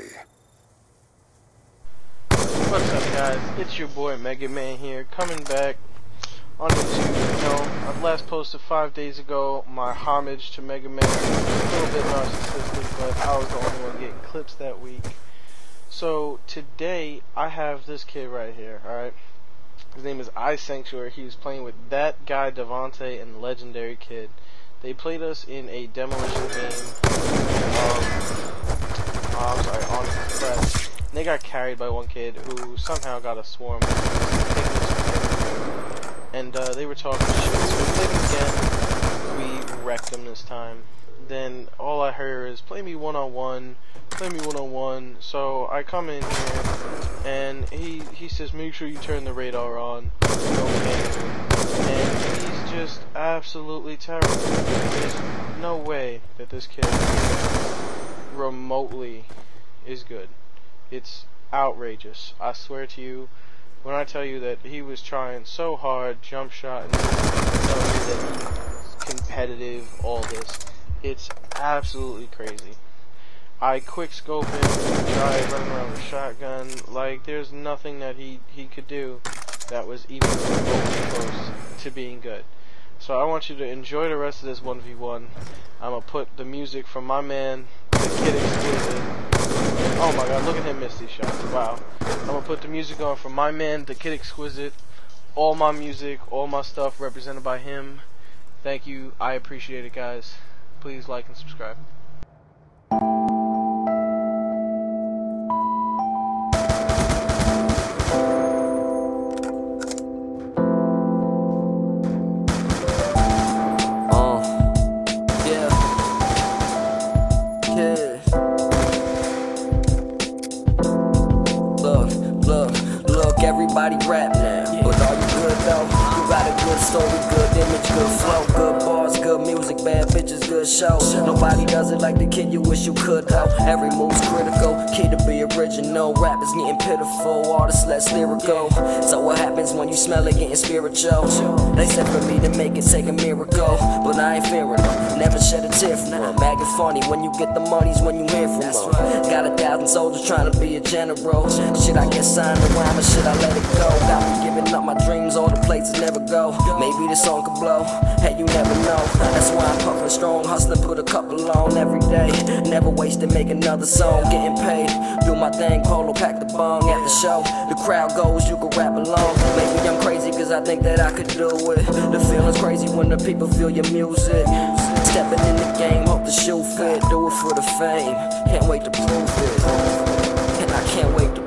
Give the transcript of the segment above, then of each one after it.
party. What's up guys, it's your boy Mega Man here, coming back on YouTube. You know, I last posted five days ago my homage to Mega Man. A little bit narcissistic, but I was the only one getting clips that week. So today I have this kid right here, alright? His name is I Sanctuary. He was playing with that guy Devontae and Legendary Kid. They played us in a demolition game. Um, I'm sorry, on press. They got carried by one kid who somehow got a swarm. And uh, they were talking shit. So we played again. We wrecked them this time. Then all I hear is play me one on one, play me one on one. So I come in here and he he says make sure you turn the radar on. Okay. And he's just absolutely terrible. There's no way that this kid remotely is good. It's outrageous. I swear to you, when I tell you that he was trying so hard, jump shot, and competitive, all this, it's absolutely crazy. I quick scope him, try running around with a shotgun, like there's nothing that he, he could do that was even close to being good. So I want you to enjoy the rest of this 1v1. I'm going to put the music from my man, Oh my god, look at him miss these shots. Wow. I'm gonna put the music on from my man, the Kid Exquisite. All my music, all my stuff represented by him. Thank you. I appreciate it, guys. Please like and subscribe. Everybody rap now. But are you good though? You got a good story, good image, good flow, good bars, good music, bad bitches, good show. Nobody does it like the kid you wish you could though. Every move's critical, key to be original. Rap is getting pitiful, artists less lyrical. So what happens when you smell it getting spiritual? They said for me to make it take a miracle, but I ain't fearing them. Never shed a tear from them. Acting funny when you get the money's when you hear from them. Got a thousand soldiers trying to be a general. Should I get signed to rhyme or should I let it go? Got me giving up my dreams, all the places never go. Maybe this song could blow, hey, you never know. That's why I'm puffin' strong, hustling, put a couple on every day. Never wasted, make another song, getting paid. Do my thing, polo, pack the bong at the show. The crowd goes, you can rap along. Maybe I'm crazy, cause I think that I could do it. The feeling's crazy when the people feel your music. Stepping in the game, hope the shoe fit. Do it for the fame, can't wait to prove it. And I can't wait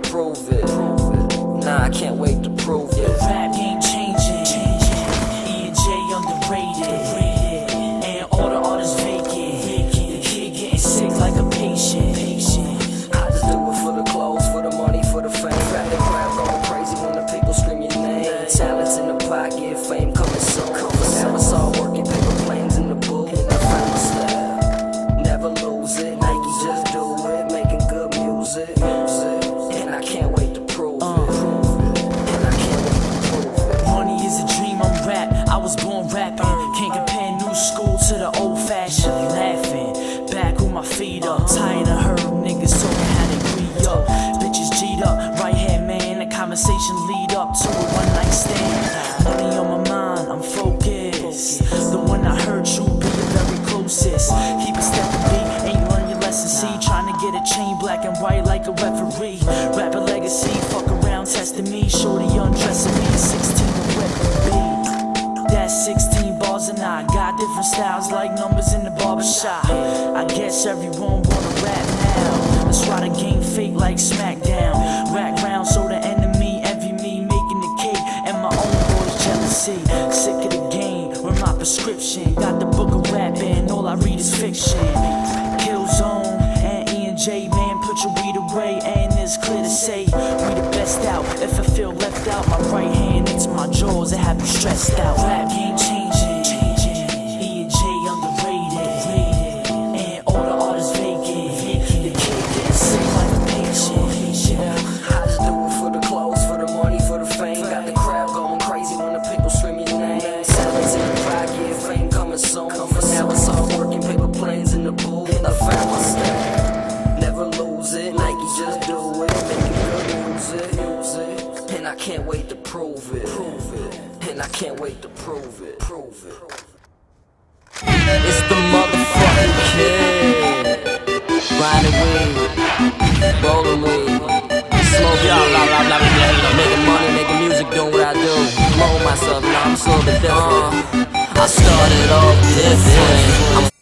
up. Tired of her niggas talking how they re up. Bitches G'd up, right hand man. The conversation lead up to a one night stand. Money on my mind, I'm focused. The one I heard you be your very closest. Keep it stepping B, ain't learn your lesson C. Trying to get a chain black and white like a referee. Rap a legacy, fuck around testing me. Shorty undressing me, 16 and reppin' B. That's 16 bars and I styles like numbers in the barbershop. I guess everyone wanna rap now. That's why the game fake like SmackDown. Rack round so the enemy envy me, making the cake and my own boys jealousy. Sick of the game, with my prescription. Got the book of rapping, all I read is fiction. Killzone and E and J, man, put your weed away, and it's clear to say we the best out. If I feel left out, my right hand into my jaws, I have you stressed out. Rap game can't wait to prove it, prove it. It's the motherfucking kid, grinding weed, rolling weed, smoking weed, making money, making music, doing what I do, mold myself, know I'm so different. Uh, I started off different. I'm